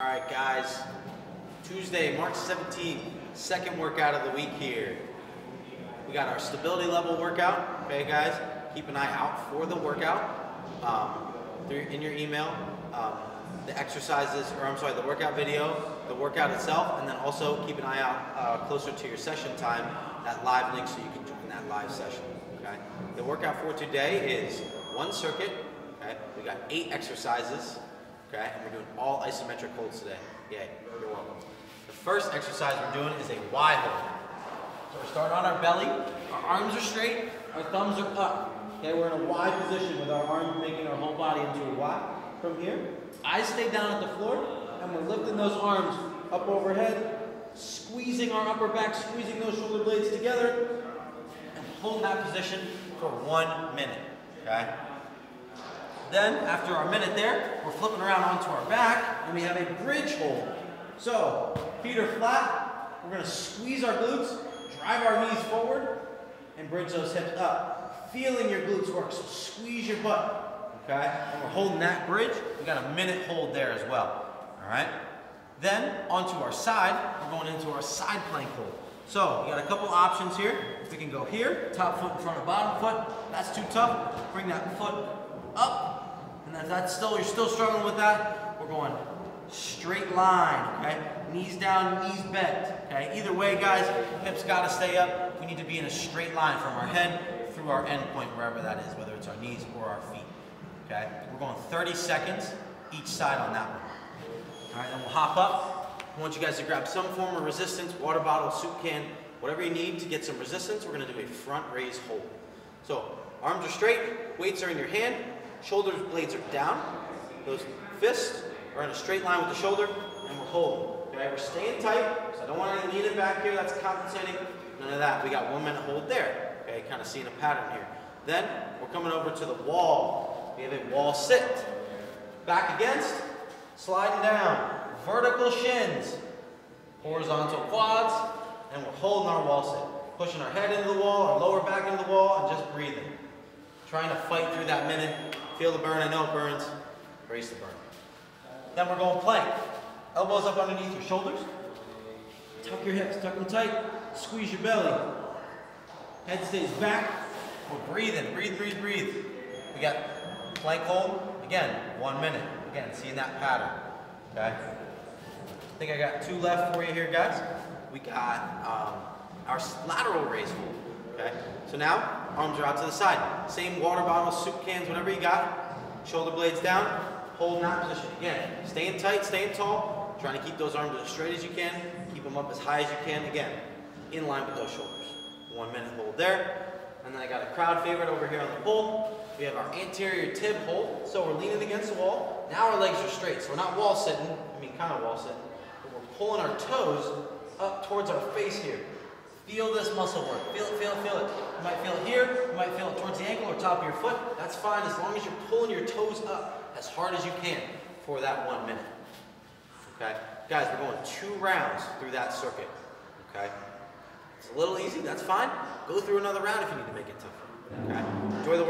All right, guys. Tuesday, March 17th, second workout of the week here. We got our stability level workout. Okay, guys, keep an eye out for the workout um, through in your email. Um, the exercises, or I'm sorry, the workout video, the workout itself, and then also keep an eye out uh, closer to your session time, that live link so you can join that live session. Okay. The workout for today is one circuit. Okay. We got eight exercises. Okay, and we're doing all isometric holds today. Yay, you're welcome. The first exercise we're doing is a Y hold. So we're starting on our belly, our arms are straight, our thumbs are up. Okay, we're in a Y position with our arms making our whole body into a Y. From here, eyes stay down at the floor, and we're lifting those arms up overhead, squeezing our upper back, squeezing those shoulder blades together, and hold that position for one minute. Okay? Then, after our minute there, we're flipping around onto our back, and we have a bridge hold. So, feet are flat, we're gonna squeeze our glutes, drive our knees forward, and bridge those hips up. Feeling your glutes work, so squeeze your butt, okay? And we're holding that bridge, we got a minute hold there as well, all right? Then, onto our side, we're going into our side plank hold. So, you got a couple options here. We can go here, top foot in front of bottom foot. That's too tough. Bring that foot up, and if that's still, you're still struggling with that, we're going straight line, okay? Knees down, knees bent, okay? Either way, guys, hips gotta stay up. We need to be in a straight line from our head through our end point, wherever that is, whether it's our knees or our feet, okay? We're going 30 seconds each side on that one. All right, then we'll hop up. I want you guys to grab some form of resistance, water bottle, soup can, whatever you need to get some resistance. We're gonna do a front raise hold. So, arms are straight, weights are in your hand, shoulder blades are down. Those fists are in a straight line with the shoulder, and we're holding. Okay, we're staying tight, I don't want any leaning back here, that's compensating. None of that. We got one minute hold there. Okay, kind of seeing a pattern here. Then, we're coming over to the wall. We have a wall sit. Back against, sliding down. Vertical shins, horizontal quads, and we're holding our wall sit. Pushing our head into the wall, our lower back into the wall, and just breathing. Trying to fight through that minute. Feel the burn, I know it burns. Brace the burn. Then we're going plank. Elbows up underneath your shoulders. Tuck your hips, tuck them tight. Squeeze your belly. Head stays back. We're breathing, breathe, breathe, breathe. We got plank hold. Again, one minute. Again, seeing that pattern. Okay? I think I got two left for you here, guys. We got um, our lateral raise hold. So now, arms are out to the side. Same water bottles, soup cans, whatever you got. Shoulder blades down. Hold that position. Again, staying tight, staying tall. Trying to keep those arms as straight as you can. Keep them up as high as you can. Again, in line with those shoulders. One minute hold there. And then I got a crowd favorite over here on the pull. We have our anterior tib hold. So we're leaning against the wall. Now our legs are straight. So we're not wall sitting. I mean, kind of wall sitting. But we're pulling our toes up towards our face here. Feel this muscle work. Feel it, feel it, feel it. You might feel it here. You might feel it towards the ankle or top of your foot. That's fine as long as you're pulling your toes up as hard as you can for that one minute. Okay? Guys, we're going two rounds through that circuit. Okay? It's a little easy. That's fine. Go through another round if you need to make it tougher. Okay? Enjoy the work.